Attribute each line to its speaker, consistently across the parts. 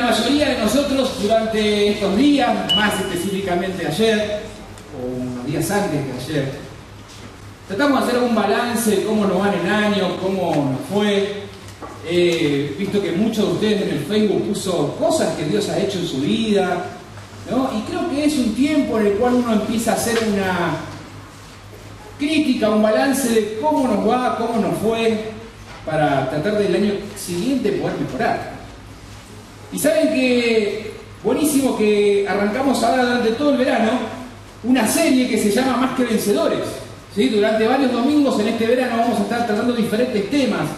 Speaker 1: la mayoría de nosotros durante estos días, más específicamente ayer, o unos días antes de ayer, tratamos de hacer un balance de cómo nos va en el año, cómo nos fue. He visto que muchos de ustedes en el Facebook puso cosas que Dios ha hecho en su vida, ¿no? Y creo que es un tiempo en el cual uno empieza a hacer una crítica, un balance de cómo nos va, cómo nos fue, para tratar del año siguiente poder mejorar. Y saben que buenísimo que arrancamos ahora durante todo el verano una serie que se llama Más que Vencedores. ¿sí? Durante varios domingos en este verano vamos a estar tratando diferentes temas,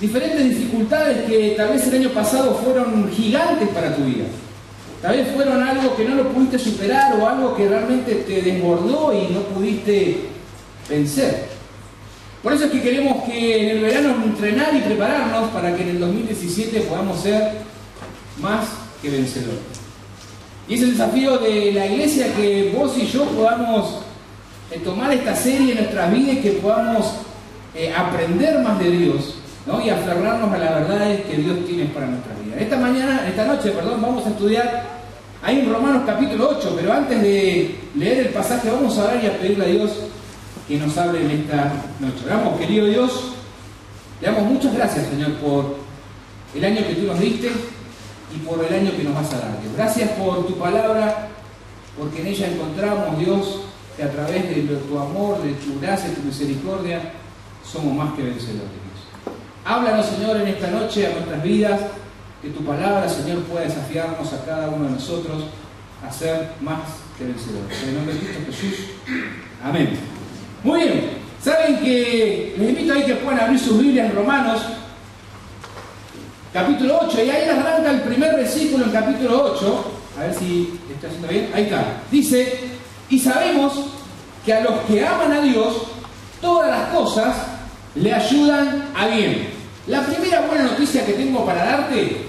Speaker 1: diferentes dificultades que tal vez el año pasado fueron gigantes para tu vida. Tal vez fueron algo que no lo pudiste superar o algo que realmente te desbordó y no pudiste vencer. Por eso es que queremos que en el verano entrenar y prepararnos para que en el 2017 podamos ser más que vencedores. Y es el desafío de la iglesia que vos y yo podamos eh, tomar esta serie en nuestras vidas y que podamos eh, aprender más de Dios y aferrarnos a las verdades que Dios tiene para nuestra vida. Esta mañana, esta noche, perdón, vamos a estudiar ahí en Romanos capítulo 8, pero antes de leer el pasaje vamos a orar y a pedirle a Dios que nos hable en esta noche. Oramos, querido Dios, le damos muchas gracias, Señor, por el año que tú nos diste y por el año que nos vas a dar. Gracias por tu palabra, porque en ella encontramos, Dios, que a través de tu amor, de tu gracia, de tu misericordia, somos más que vencedores. Háblanos, Señor, en esta noche a nuestras vidas, que tu palabra, Señor, pueda desafiarnos a cada uno de nosotros a ser más que vencedores. En el nombre de Cristo Jesús. Amén. Muy bien, saben que les invito a que puedan abrir sus Biblias en Romanos, capítulo 8, y ahí arranca el primer versículo en capítulo 8, a ver si está haciendo bien, ahí está, dice, y sabemos que a los que aman a Dios, todas las cosas le ayudan a bien. La primera buena noticia que tengo para darte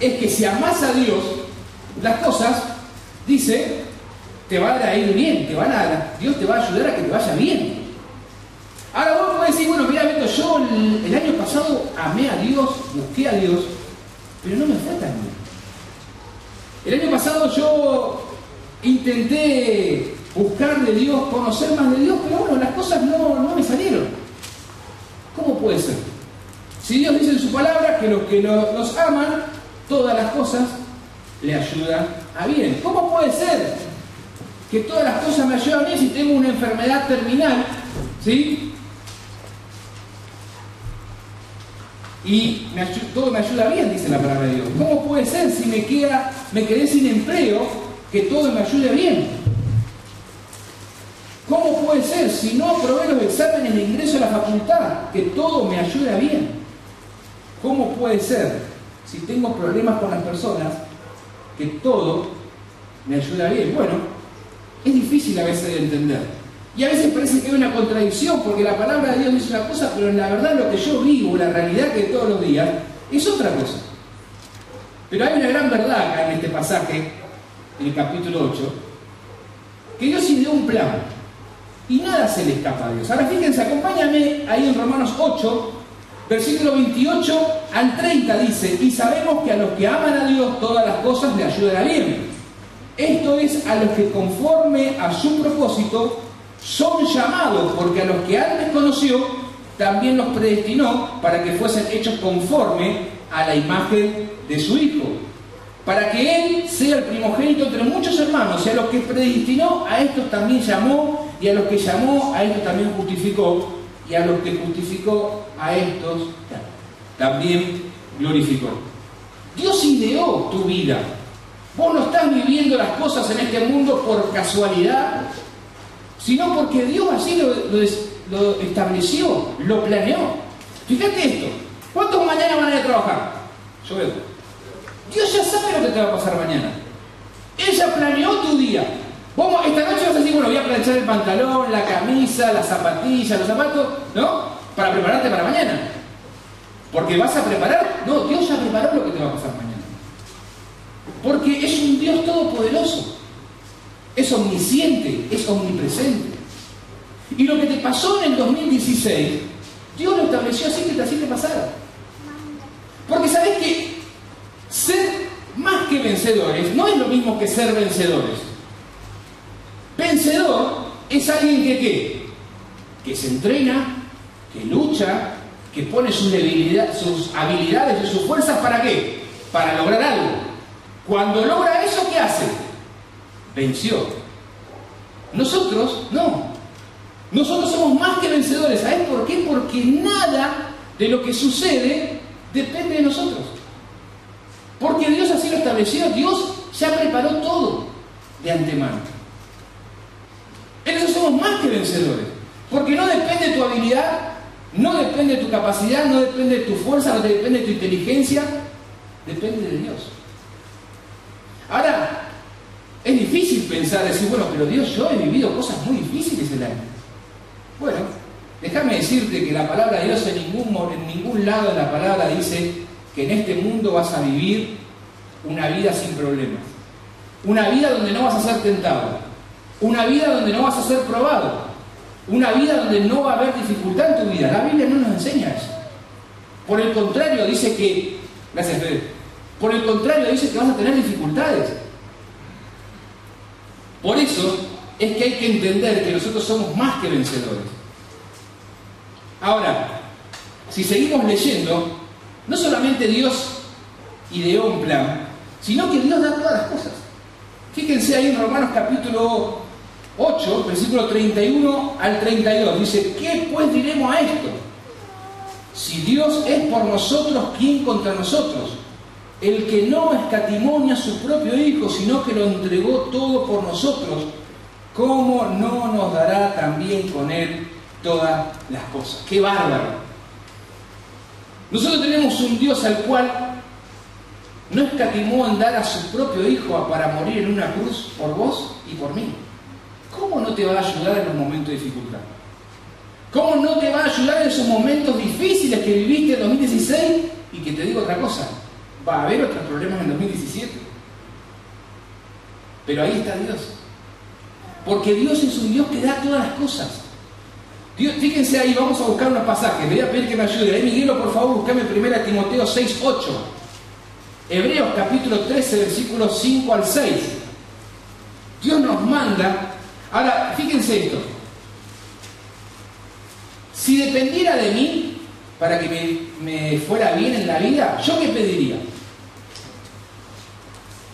Speaker 1: es que si amas a Dios, las cosas, dice, te van a ir bien, te van a, Dios te va a ayudar a que te vaya bien. Ahora vos podés decir, bueno, mira, Beto, yo el, año pasado amé a Dios, busqué a Dios, pero no me fue tan bien. El año pasado yo intenté buscar de Dios, conocer más de Dios, pero bueno, las cosas no, no me salieron. ¿Cómo puede ser? Si Dios dice en su palabra que los que nos aman, todas las cosas le ayudan a bien. ¿Cómo puede ser que todas las cosas me ayudan bien si tengo una enfermedad terminal, ¿sí? Y todo me ayuda bien, dice la palabra de Dios. ¿Cómo puede ser si me, queda, me quedé sin empleo que todo me ayude bien? ¿Cómo puede ser si no aprobé los exámenes de ingreso a la facultad que todo me ayuda bien? ¿Cómo puede ser si tengo problemas con las personas que todo me ayuda bien? Bueno, es difícil a veces de entender. Y a veces parece que hay una contradicción, porque la palabra de Dios dice una cosa, pero en la verdad lo que yo vivo, la realidad que todos los días, es otra cosa. Pero hay una gran verdad acá en este pasaje, en el capítulo 8, que Dios ideó un plan. Y nada se le escapa a Dios. Ahora fíjense, acompáñame ahí en Romanos 8, versículo 28 al 30 dice, y sabemos que a los que aman a Dios todas las cosas le ayudan a bien esto es a los que conforme a su propósito son llamados, porque a los que antes conoció, también los predestinó para que fuesen hechos conforme a la imagen de su Hijo, para que Él sea el primogénito entre muchos hermanos, y a los que predestinó, a estos también llamó, y a los que llamó, a estos también justificó, y a los que justificó, a estos también glorificó. Dios ideó tu vida, Vos no estás viviendo las cosas en este mundo por casualidad, sino porque Dios así lo, estableció, lo planeó. Fíjate esto, ¿cuántos mañana van a ir a trabajar? Yo veo. Dios ya sabe lo que te va a pasar mañana. Ella planeó tu día. Vos esta noche vas a decir, bueno, voy a planchar el pantalón, la camisa, las zapatillas, los zapatos, ¿no? Para prepararte para mañana. Porque vas a preparar, no, Dios ya preparó lo que te va a pasar mañana. Porque es un Dios todopoderoso. Es omnisciente, es omnipresente. Y lo que te pasó en el 2016, Dios lo estableció así que así te pasara. Porque sabes que ser que vencedores no es lo mismo que ser vencedores. Vencedor es alguien que ¿qué? Que se entrena, que lucha, que pone sus, sus habilidades y sus fuerzas para qué? Para lograr algo. Cuando logra eso, ¿qué hace? Venció. Nosotros no. Nosotros somos más que vencedores. ¿Sabes por qué? Porque nada de lo que sucede depende de nosotros. Porque Dios así lo estableció. Dios ya preparó todo de antemano. En eso somos más que vencedores. Porque no depende de tu habilidad, no depende de tu capacidad, no depende de tu fuerza, no depende de tu inteligencia, depende de Dios. Ahora, es pensar, decir, bueno, pero Dios, yo he vivido cosas muy difíciles el año. Bueno, déjame decirte que la palabra de Dios en ningún, en ningún lado de la palabra dice que en este mundo vas a vivir una vida sin problemas. Una vida donde no vas a ser tentado. Una vida donde no vas a ser probado. Una vida donde no va a haber dificultad en tu vida. La Biblia no nos enseña eso. Por el contrario, dice que, gracias Fede, por el contrario, dice que vas a tener dificultades. Por eso es que hay que entender que nosotros somos más que vencedores. Ahora, si seguimos leyendo, no solamente Dios ideó un plan, sino que Dios da todas las cosas. Fíjense ahí en Romanos capítulo 8, versículo 31 al 32. Dice, ¿qué pues diremos a esto? Si Dios es por nosotros, ¿quién contra nosotros? El que no escatimonia a su propio Hijo, sino que lo entregó todo por nosotros, ¿cómo no nos dará también con Él todas las cosas? ¡Qué bárbaro! Nosotros tenemos un Dios al cual no escatimó en dar a su propio Hijo para morir en una cruz por vos y por mí. ¿Cómo no te va a ayudar en los momentos de dificultad? ¿Cómo no te va a ayudar en esos momentos difíciles que viviste en 2016? Y que te digo otra cosa, va a haber otros problemas en 2017. Pero ahí está Dios. Porque Dios es un Dios que da todas las cosas. Dios, fíjense ahí, vamos a buscar unos pasajes. Le voy a pedir que me ayude. Ahí, Miguelo, por favor, buscame 1 Timoteo 6, 8. Hebreos capítulo 13, versículos 5 al 6. Dios nos manda. Ahora, fíjense esto. Si dependiera de mí para que me, me fuera bien en la vida, ¿yo qué pediría?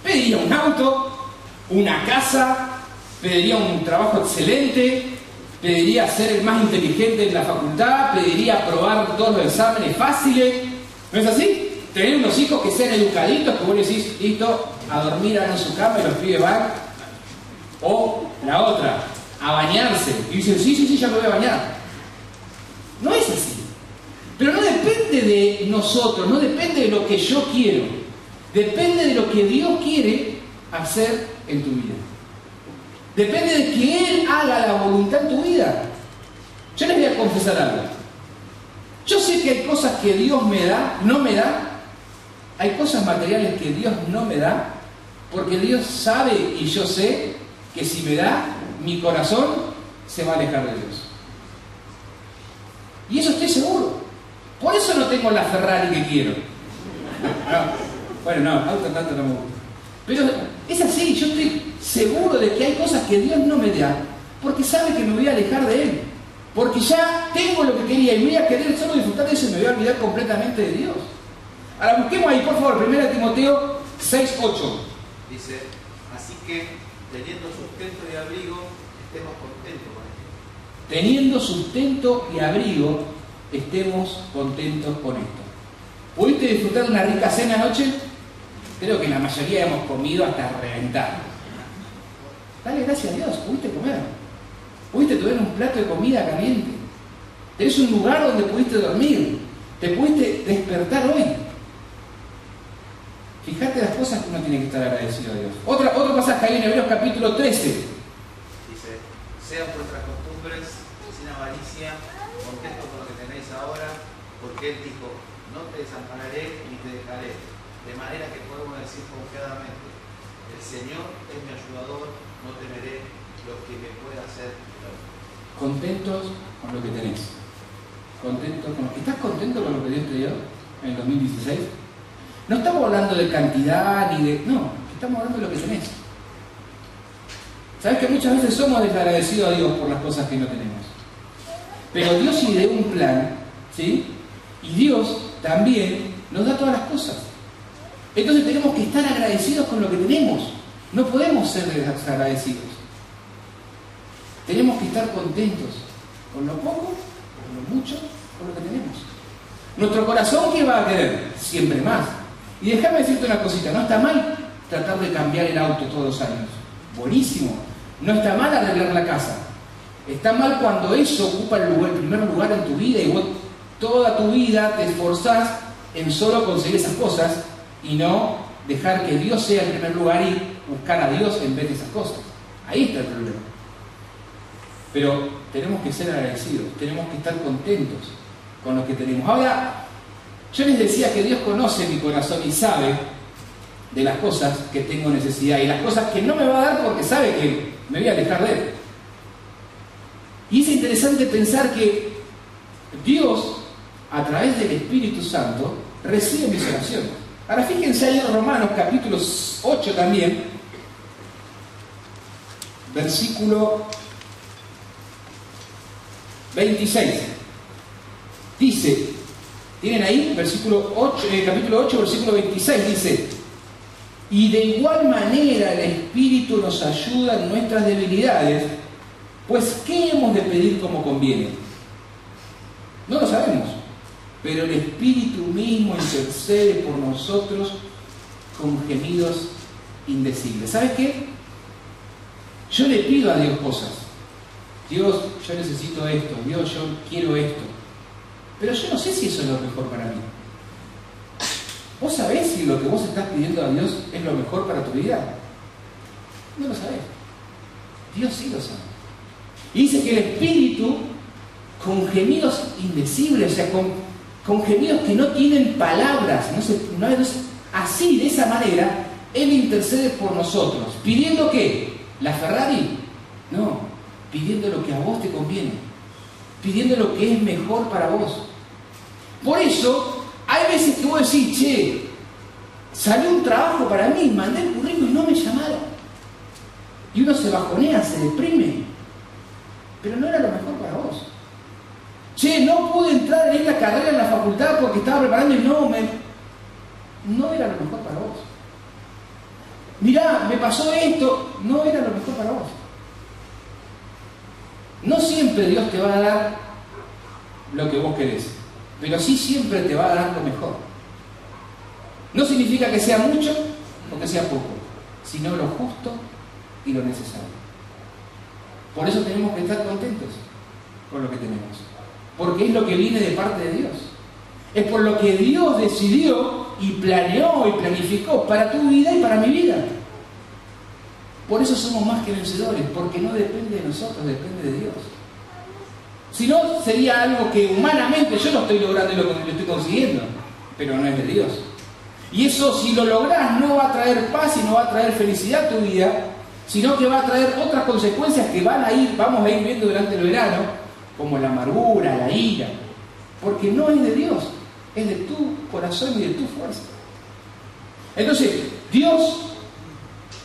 Speaker 1: Pediría un auto, una casa, pediría un trabajo excelente, pediría ser el más inteligente en la facultad, pediría aprobar todos los exámenes fáciles. ¿No es así? Tener unos hijos que sean educaditos, que vos decís, listo, a dormir en su cama y los pibes van. O la otra, a bañarse. Y dicen, sí, sí, sí, ya me voy a bañar. No es así. Pero no depende de nosotros, no depende de lo que yo quiero. Depende de lo que Dios quiere hacer en tu vida. Depende de que Él haga la voluntad en tu vida. Yo les voy a confesar algo. Yo sé que hay cosas que Dios me da, no me da. Hay cosas materiales que Dios no me da, porque Dios sabe y yo sé que si me da, mi corazón se va a alejar de Dios. Y eso estoy seguro. Por eso no tengo la Ferrari que quiero. Bueno, no, auto tanto no me gusta. Pero es así, yo estoy seguro de que hay cosas que Dios no me da, porque sabe que me voy a alejar de Él. Porque ya tengo lo que quería y voy a querer solo disfrutar de eso y me voy a olvidar completamente de Dios. Ahora busquemos ahí, por favor, 1 Timoteo 6, 8.
Speaker 2: Dice, así que teniendo sustento y abrigo, estemos contentos con esto.
Speaker 1: Teniendo sustento y abrigo, estemos contentos con esto. ¿Pudiste disfrutar de una rica cena anoche? Creo que la mayoría hemos comido hasta reventar. Dale gracias a Dios, pudiste comer. Pudiste tener un plato de comida caliente. Tenés un lugar donde pudiste dormir. Te pudiste despertar hoy. Fíjate las cosas que uno tiene que estar agradecido a Dios. Otra, otro pasaje ahí en Hebreos capítulo 13.
Speaker 2: Dice, sean vuestras costumbres sin avaricia, contentos con lo que tenéis ahora, porque Él dijo, no te desampararé ni te dejaré. De manera que podemos decir confiadamente, el Señor es mi ayudador, no temeré lo que me pueda hacer.
Speaker 1: Contentos con lo que tenés. Contentos con... ¿Estás contento con lo que Dios te dio en el 2016? No estamos hablando de cantidad ni de... No, estamos hablando de lo que tenés. ¿Sabes que muchas veces somos desagradecidos a Dios por las cosas que no tenemos? Pero Dios ideó un plan, ¿sí? Y Dios también nos da todas las cosas. Entonces tenemos que estar agradecidos con lo que tenemos. No podemos ser desagradecidos. Tenemos que estar contentos con lo poco, con lo mucho, con lo que tenemos. Nuestro corazón, ¿qué va a querer? Siempre más. Y déjame decirte una cosita, no está mal tratar de cambiar el auto todos los años. Buenísimo. No está mal arreglar la casa. Está mal cuando eso ocupa el, el primer lugar en tu vida y vos toda tu vida te esforzás en solo conseguir esas cosas y no dejar que Dios sea el primer lugar y buscar a Dios en vez de esas cosas. Ahí está el problema. Pero tenemos que ser agradecidos, tenemos que estar contentos con lo que tenemos. Ahora, yo les decía que Dios conoce mi corazón y sabe de las cosas que tengo necesidad y las cosas que no me va a dar porque sabe que me voy a alejar de Él. Y es interesante pensar que Dios, a través del Espíritu Santo, recibe mis oraciones. Ahora fíjense ahí en Romanos capítulo 8 también, versículo 26. Dice, ¿tienen ahí? Versículo 8, eh, capítulo 8, versículo 26 dice, y de igual manera el Espíritu nos ayuda en nuestras debilidades, pues ¿qué hemos de pedir como conviene? No lo sabemos, pero el Espíritu mismo intercede por nosotros con gemidos indecibles. ¿Sabes qué? Yo le pido a Dios cosas. Dios, yo necesito esto. Dios, yo quiero esto. Pero yo no sé si eso es lo mejor para mí. ¿Vos sabés si lo que vos estás pidiendo a Dios es lo mejor para tu vida? No lo sabés. Dios sí lo sabe. Y dice que el Espíritu, con gemidos indecibles, o sea, con, con gemidos que no tienen palabras, no, se, así, de esa manera, Él intercede por nosotros. ¿Pidiendo qué? ¿La Ferrari? No, pidiendo lo que a vos te conviene, pidiendo lo que es mejor para vos. Por eso, hay veces que vos decís, che, salió un trabajo para mí, mandé el currículum y no me llamaron. Y uno se bajonea, se deprime. Pero no era lo mejor para vos. Che, no pude entrar en esta carrera en la facultad porque estaba preparando y no me. No era lo mejor para vos. Mirá, me pasó esto, no era lo mejor para vos. No siempre Dios te va a dar lo que vos querés, pero sí siempre te va a dar lo mejor. No significa que sea mucho o que sea poco, sino lo justo y lo necesario. Por eso tenemos que estar contentos con lo que tenemos, porque es lo que viene de parte de Dios. Es por lo que Dios decidió y planeó y planificó para tu vida y para mi vida. Por eso somos más que vencedores, porque no depende de nosotros, depende de Dios. Si no, sería algo que humanamente yo no estoy logrando y lo, lo estoy consiguiendo, pero no es de Dios. Y eso si lo lográs no va a traer paz y no va a traer felicidad a tu vida, sino que va a traer otras consecuencias que van a ir, vamos a ir viendo durante el verano, como la amargura, la ira, porque no es de Dios, es de tu corazón y de tu fuerza. Entonces, Dios,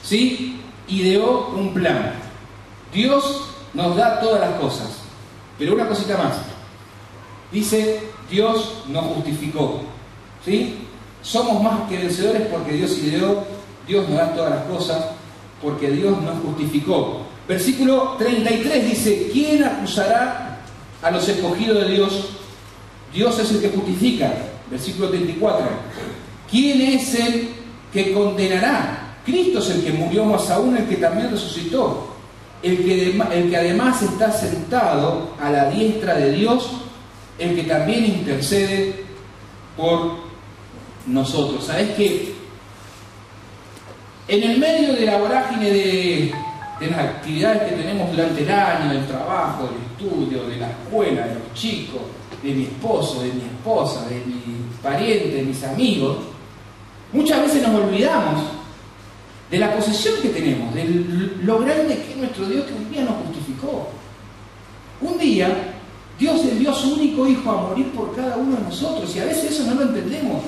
Speaker 1: ¿sí? ideó un plan. Dios nos da todas las cosas. Pero una cosita más. Dice, Dios nos justificó. ¿Sí? Somos más que vencedores porque Dios ideó, Dios nos da todas las cosas, porque Dios nos justificó. Versículo 33 dice, ¿quién acusará a los escogidos de Dios? Dios es el que justifica. Versículo 34. ¿Quién es el que condenará? Cristo es el que murió más aún, el que también resucitó, el que, el que además está sentado a la diestra de Dios, el que también intercede por nosotros. ¿Sabes qué? En el medio de la vorágine de, las actividades que tenemos durante el año, del trabajo, del estudio, de la escuela, de los chicos, de mi esposo, de mi esposa, de mi pariente, de mis amigos, muchas veces nos olvidamos de la posesión que tenemos, de lo grande que es nuestro Dios que un día nos justificó. Un día Dios envió a su único hijo a morir por cada uno de nosotros y a veces eso no lo entendemos.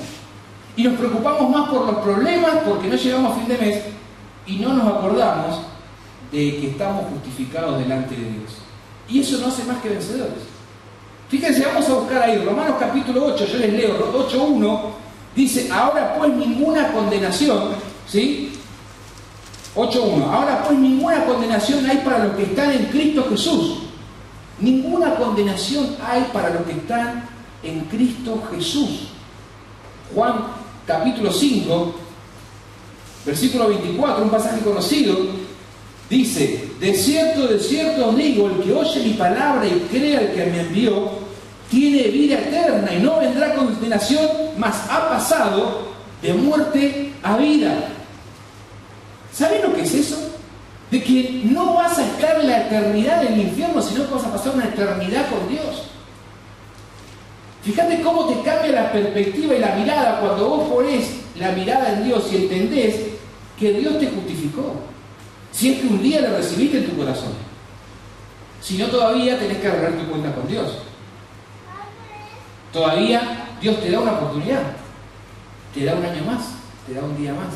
Speaker 1: Y nos preocupamos más por los problemas porque no llegamos a fin de mes y no nos acordamos de que estamos justificados delante de Dios. Y eso no hace más que vencedores. Fíjense, vamos a buscar ahí, Romanos capítulo 8, yo les leo, 8.1, dice, ahora pues ninguna condenación, ¿sí? 8.1, ahora pues ninguna condenación hay para los que están en Cristo Jesús. Ninguna condenación hay para los que están en Cristo Jesús. Juan capítulo 5, versículo 24, un pasaje conocido, dice, de cierto, de cierto os el que oye mi palabra y crea el que me envió, tiene vida eterna y no vendrá condenación, mas ha pasado de muerte a vida. ¿Saben lo que es eso? De que no vas a estar la eternidad en el infierno, sino que vas a pasar una eternidad con Dios. Fíjate cómo te cambia la perspectiva y la mirada cuando vos pones la mirada en Dios y entendés que Dios te justificó. Si es que un día lo recibiste en tu corazón. Si no, todavía tenés que arreglar tu cuenta con Dios. Todavía Dios te da una oportunidad. Te da un año más. Te da un día más.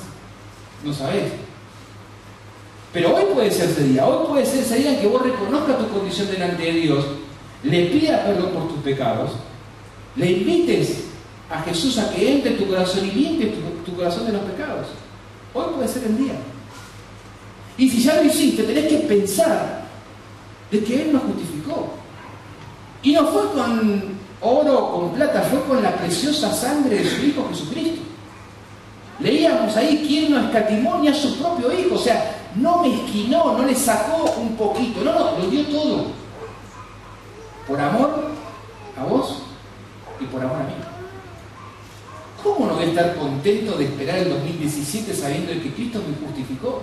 Speaker 1: No sabés. Pero hoy puede ser ese día. Hoy puede ser ese día en que vos reconozcas tu condición delante de Dios. Le pidas perdón por tus pecados le invites a Jesús a que entre en tu corazón y limpie tu, corazón de los pecados. Hoy puede ser el día. Y si ya lo hiciste, tenés que pensar de que Él nos justificó. Y no fue con oro o con plata, fue con la preciosa sangre de su Hijo Jesucristo. Leíamos ahí quién no escatimó ni a su propio Hijo, o sea, no mezquinó, no le sacó un poquito, no, no, lo dio todo. Por amor a vos y por amor a mí. ¿Cómo no voy a estar contento de esperar el 2017 sabiendo que Cristo me justificó?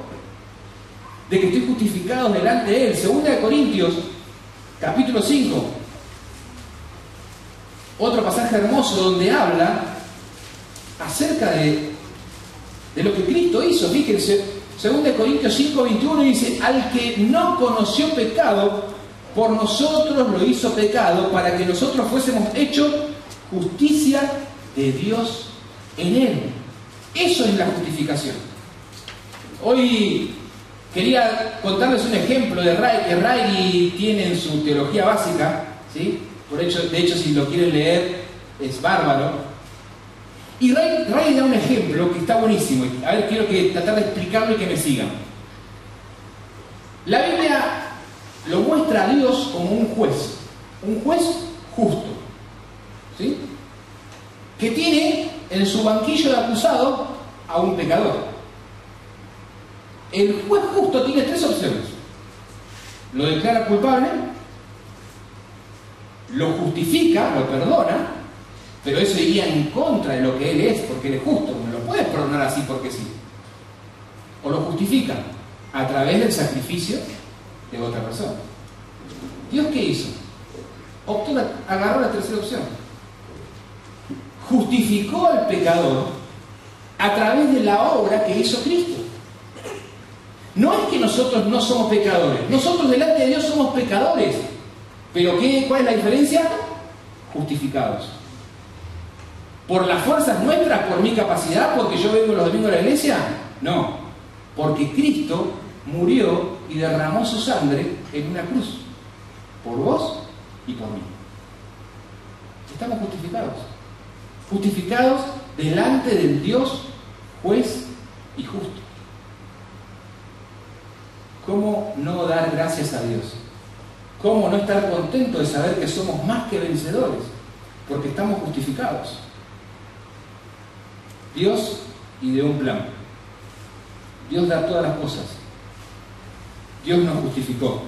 Speaker 1: De que estoy justificado delante de Él. Segunda de Corintios, capítulo 5. Otro pasaje hermoso donde habla acerca de, de lo que Cristo hizo. Fíjense, segunda de Corintios 5, 21 dice, al que no conoció pecado, por nosotros lo hizo pecado, para que nosotros fuésemos hechos justicia de Dios en él. Eso es la justificación. Hoy quería contarles un ejemplo de Ray, que Ray tiene en su teología básica, ¿sí? Por hecho, de hecho, si lo quieren leer, es bárbaro. Y Ray, da un ejemplo que está buenísimo. A ver, quiero que tratar de explicarlo y que me sigan. La Biblia lo muestra a Dios como un juez, un juez justo. ¿sí? que tiene en su banquillo de acusado a un pecador. El juez justo tiene tres opciones. Lo declara culpable, lo justifica, lo perdona, pero eso iría en contra de lo que él es, porque él es justo, no lo puedes perdonar así porque sí. O lo justifica a través del sacrificio de otra persona. ¿Dios qué hizo? Agarró la tercera opción justificó al pecador a través de la obra que hizo Cristo. No es que nosotros no somos pecadores, nosotros delante de Dios somos pecadores, pero ¿qué, ¿cuál es la diferencia? Justificados. ¿Por las fuerzas nuestras, por mi capacidad, porque yo vengo los domingos a la iglesia? No, porque Cristo murió y derramó su sangre en una cruz, por vos y por mí. Estamos justificados justificados delante del Dios juez y justo. ¿Cómo no dar gracias a Dios? ¿Cómo no estar contento de saber que somos más que vencedores? Porque estamos justificados. Dios ideó un plan. Dios da todas las cosas. Dios nos justificó.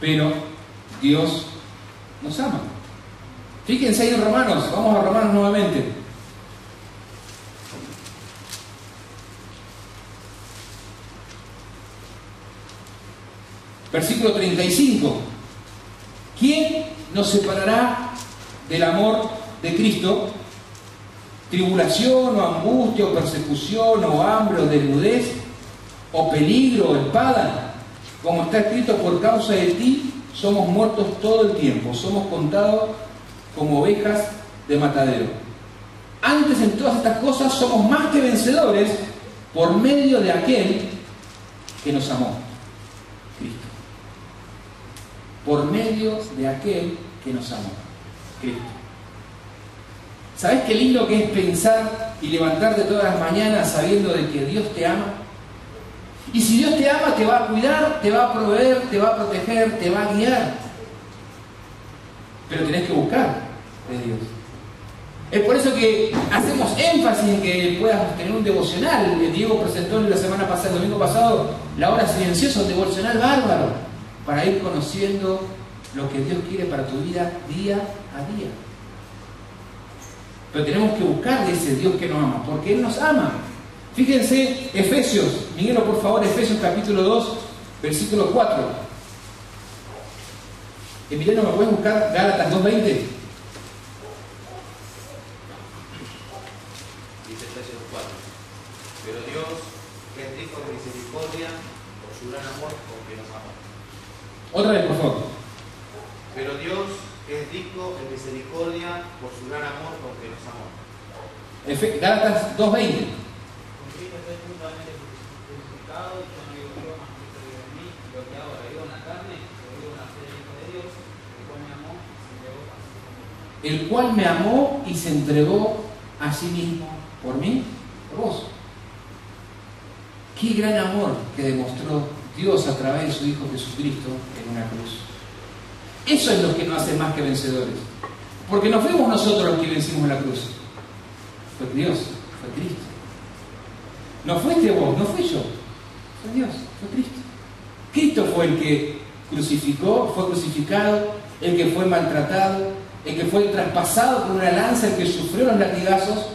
Speaker 1: Pero Dios nos ama. Fíjense ahí en Romanos, vamos a Romanos nuevamente. Versículo 35. ¿Quién nos separará del amor de Cristo? ¿Tribulación o angustia o persecución o hambre o desnudez o peligro o espada? Como está escrito, por causa de ti somos muertos todo el tiempo, somos contados como ovejas de matadero. Antes en todas estas cosas somos más que vencedores por medio de aquel que nos amó, Cristo. Por medio de aquel que nos amó, Cristo. ¿Sabes qué lindo que es pensar y levantarte todas las mañanas sabiendo de que Dios te ama? Y si Dios te ama, te va a cuidar, te va a proveer, te va a proteger, te va a guiar. Pero tenés que buscar de Dios. Es por eso que hacemos énfasis en que puedas tener un devocional. Diego presentó la semana pasada, el domingo pasado, la hora silenciosa, un devocional bárbaro, para ir conociendo lo que Dios quiere para tu vida día a día. Pero tenemos que buscar de ese Dios que nos ama, porque Él nos ama. Fíjense, Efesios, Miguelo por favor, Efesios capítulo 2, versículo 4. Emiliano, ¿me puedes buscar Gálatas 2.20? Otra vez, por favor.
Speaker 2: Pero Dios es rico en misericordia por su gran amor con que nos amó.
Speaker 1: Gálatas 2.20. el cual me amó y se entregó a sí mismo por mí, por vos. Qué gran amor que demostró Dios a través de su Hijo Jesucristo en una cruz. Eso es lo que nos hace más que vencedores. Porque no fuimos nosotros los que vencimos la cruz. Fue Dios, fue Cristo. No fuiste vos, no fui yo. Fue Dios, fue Cristo. Cristo fue el que crucificó, fue crucificado, el que fue maltratado, el que fue traspasado por una lanza, el que sufrió los latigazos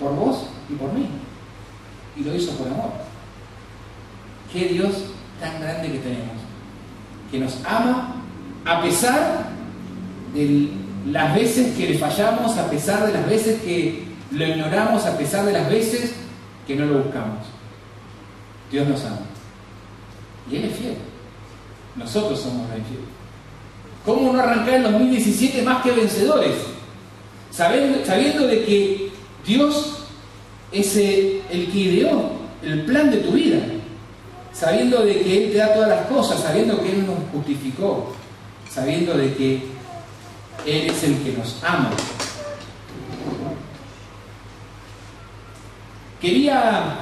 Speaker 1: por vos y por mí. Y lo hizo por amor. Qué Dios tan grande que tenemos, que nos ama a pesar de las veces que le fallamos, a pesar de las veces que lo ignoramos, a pesar de las veces que no lo buscamos. Dios nos ama. Y Él es fiel. Nosotros somos los infieles. ¿Cómo no arrancar el 2017 más que vencedores? Sabiendo, sabiendo de que Dios es el que ideó el plan de tu vida sabiendo de que Él te da todas las cosas, sabiendo que Él nos justificó, sabiendo de que Él es el que nos ama. Quería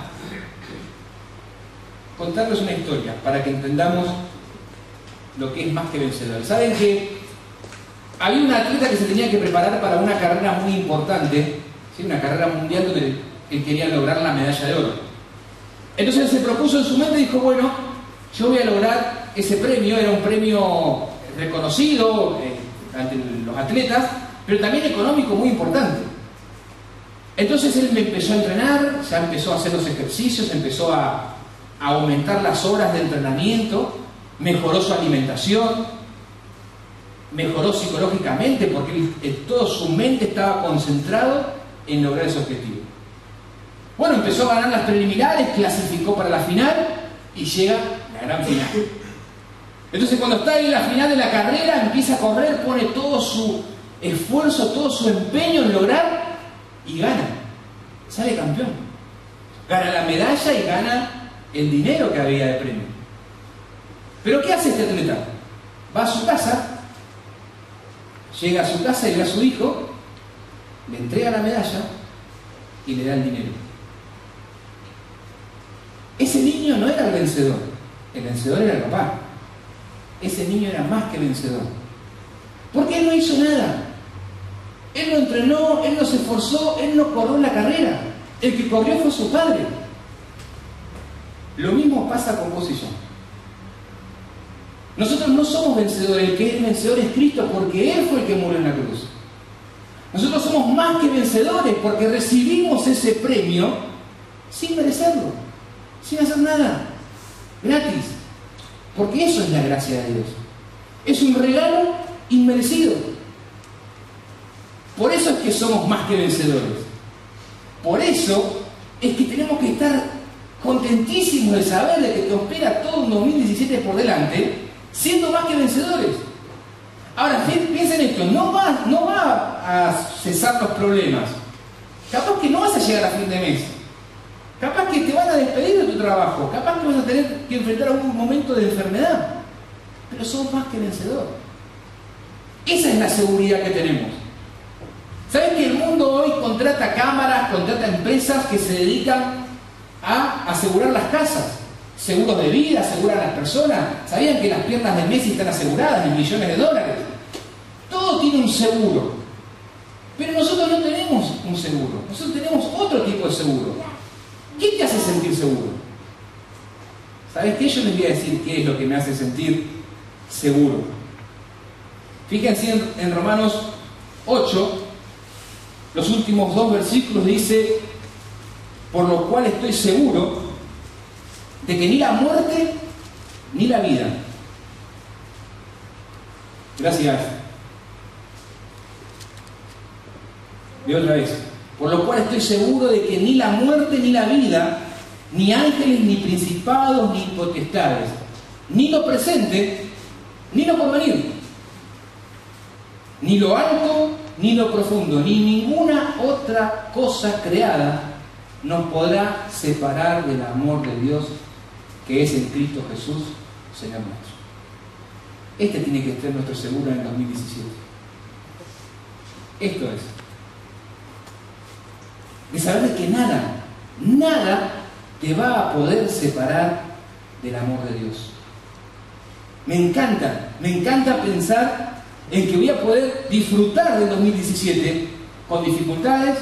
Speaker 1: contarles una historia para que entendamos lo que es más que vencedor. Saben que había un atleta que se tenía que preparar para una carrera muy importante, una carrera mundial donde él quería lograr la medalla de oro. Entonces se propuso en su mente y dijo, bueno, yo voy a lograr ese premio, era un premio reconocido eh, ante los atletas, pero también económico muy importante. Entonces él me empezó a entrenar, ya empezó a hacer los ejercicios, empezó a, aumentar las horas de entrenamiento, mejoró su alimentación, mejoró psicológicamente porque él, toda su mente estaba concentrado en lograr ese objetivo. Bueno, empezó a ganar las preliminares, clasificó para la final y llega la gran final. Entonces cuando está en la final de la carrera, empieza a correr, pone todo su esfuerzo, todo su empeño en lograr y gana. Sale campeón. Gana la medalla y gana el dinero que había de premio. Pero ¿qué hace este atleta? Va a su casa, llega a su casa y ve a su hijo, le entrega la medalla y le da el dinero. Ese niño no era el vencedor, el vencedor era el papá. Ese niño era más que vencedor. Porque él no hizo nada. Él no entrenó, él no se esforzó, él no corrió la carrera. El que corrió fue su padre. Lo mismo pasa con vos y yo. Nosotros no somos vencedores, el que es vencedor es Cristo porque Él fue el que murió en la cruz. Nosotros somos más que vencedores porque recibimos ese premio sin merecerlo sin hacer nada, gratis. Porque eso es la gracia de Dios. Es un regalo inmerecido. Por eso es que somos más que vencedores. Por eso es que tenemos que estar contentísimos de saber de que te espera todo un 2017 por delante, siendo más que vencedores. Ahora, piensen esto, no va, no va a cesar los problemas, Capaz que no vas a llegar a fin de mes. Capaz que te van a despedir de tu trabajo. Capaz que vas a tener que enfrentar algún momento de enfermedad. Pero sos más que vencedor. Esa es la seguridad que tenemos. ¿Saben que el mundo hoy contrata cámaras, contrata empresas que se dedican a asegurar las casas? Seguros de vida, aseguran a las personas. ¿Sabían que las piernas de Messi están aseguradas en millones de dólares? Todo tiene un seguro. Pero nosotros no tenemos un seguro. Nosotros tenemos otro tipo de seguro. ¿Qué te hace sentir seguro? ¿Sabes qué? Yo les voy a decir qué es lo que me hace sentir seguro. Fíjense en, Romanos 8, los últimos dos versículos dice, por lo cual estoy seguro de que ni la muerte ni la vida. Gracias. Y otra vez. Por lo cual estoy seguro de que ni la muerte ni la vida, ni ángeles, ni principados, ni potestades, ni lo presente, ni lo porvenir, ni lo alto, ni lo profundo, ni ninguna otra cosa creada nos podrá separar del amor de Dios que es en Cristo Jesús, Señor nuestro. Este tiene que ser nuestro seguro en el 2017. Esto es. De saber que nada, nada te va a poder separar del amor de Dios. Me encanta, me encanta pensar en que voy a poder disfrutar del 2017 con dificultades,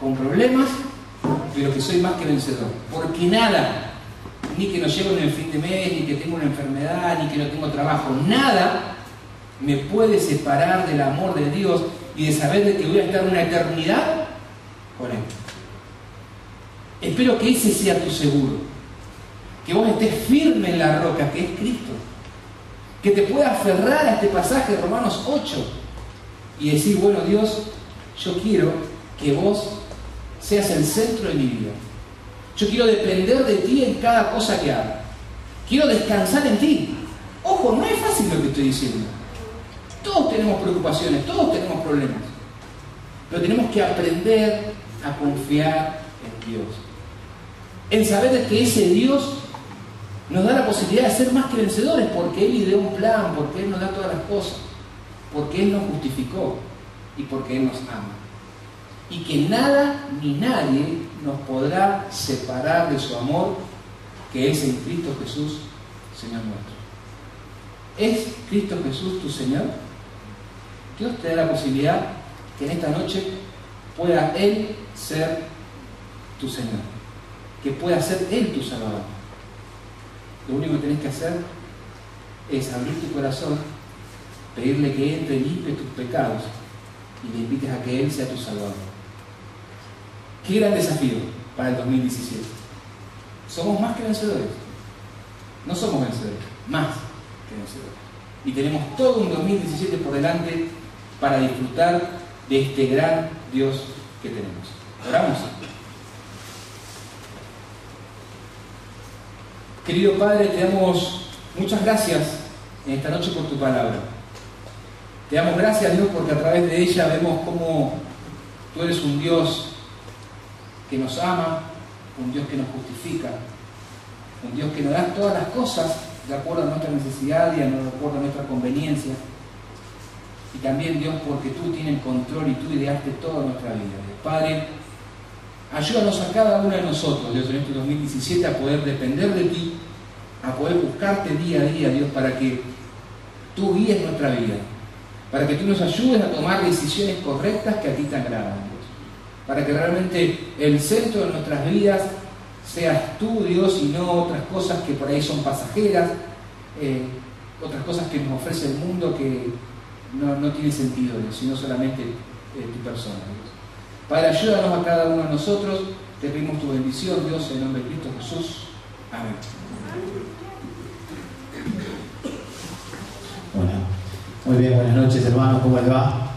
Speaker 1: con problemas, pero que soy más que vencedor. Porque nada, ni que no llego en el fin de mes, ni que tengo una enfermedad, ni que no tengo trabajo, nada me puede separar del amor de Dios y de saber de que voy a estar una eternidad con Él. Espero que ese sea tu seguro, que vos estés firme en la roca que es Cristo, que te pueda aferrar a este pasaje de Romanos 8 y decir, bueno Dios, yo quiero que vos seas el centro de mi vida. Yo quiero depender de ti en cada cosa que haga. Quiero descansar en ti. Ojo, no es fácil lo que estoy diciendo. Todos tenemos preocupaciones, todos tenemos problemas. Pero tenemos que aprender a confiar en Dios. En saber de que ese Dios nos da la posibilidad de ser más que vencedores porque Él ideó un plan, porque Él nos da todas las cosas, porque Él nos justificó y porque Él nos ama. Y que nada ni nadie nos podrá separar de su amor que es en Cristo Jesús, Señor nuestro. ¿Es Cristo Jesús tu Señor? Dios te da la posibilidad que en esta noche pueda Él ser tu Señor, que pueda ser Él tu Salvador. Lo único que tenés que hacer es abrir tu corazón, pedirle que entre y limpie tus pecados y le invites a que Él sea tu Salvador. Qué gran desafío para el 2017. Somos más que vencedores. No somos vencedores, más que vencedores. Y tenemos todo un 2017 por delante para disfrutar de este gran Dios que tenemos. Oramos. Querido Padre, te damos muchas gracias en esta noche por tu palabra. Te damos gracias, Dios, porque a través de ella vemos cómo tú eres un Dios que nos ama, un Dios que nos justifica, un Dios que nos da todas las cosas de acuerdo a nuestra necesidad y de acuerdo a nuestra conveniencia. Y también Dios porque tú tienes control y tú ideaste toda nuestra vida. Padre, ayúdanos a cada uno de nosotros, Dios, en este 2017 a poder depender de ti, a poder buscarte día a día, Dios, para que tú guíes nuestra vida, para que tú nos ayudes a tomar decisiones correctas que a ti te agradan para que realmente el centro de nuestras vidas seas tú, Dios, y no otras cosas que por ahí son pasajeras, eh, otras cosas que nos ofrece el mundo que no, tiene sentido, sino solamente eh, tu persona, Dios. Padre, ayúdanos a cada uno de nosotros, te pedimos tu bendición, Dios, en nombre de Cristo Jesús. Amén.
Speaker 3: Muy bien, buenas noches hermanos, ¿cómo les va?